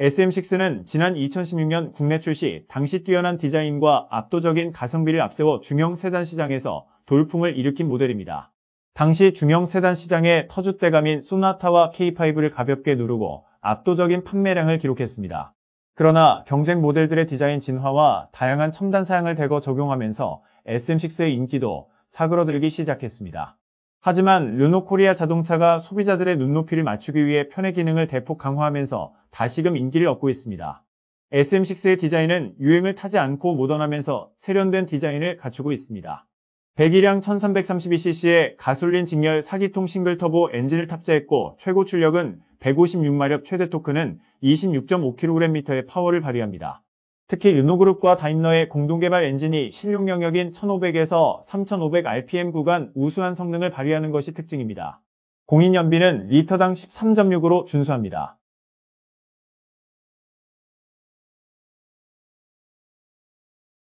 SM6는 지난 2016년 국내 출시 당시 뛰어난 디자인과 압도적인 가성비를 앞세워 중형 세단 시장에서 돌풍을 일으킨 모델입니다. 당시 중형 세단 시장의 터줏대감인 소나타와 K5를 가볍게 누르고 압도적인 판매량을 기록했습니다. 그러나 경쟁 모델들의 디자인 진화와 다양한 첨단 사양을 대거 적용하면서 SM6의 인기도 사그러들기 시작했습니다. 하지만 르노 코리아 자동차가 소비자들의 눈높이를 맞추기 위해 편의 기능을 대폭 강화하면서 다시금 인기를 얻고 있습니다. SM6의 디자인은 유행을 타지 않고 모던하면서 세련된 디자인을 갖추고 있습니다. 배기량 1332cc의 가솔린 직렬 4기통 싱글 터보 엔진을 탑재했고 최고 출력은 156마력 최대 토크는 26.5kgm의 파워를 발휘합니다. 특히 르노그룹과 다임러의 공동개발 엔진이 실용 영역인 1500에서 3500rpm 구간 우수한 성능을 발휘하는 것이 특징입니다. 공인 연비는 리터당 13.6으로 준수합니다.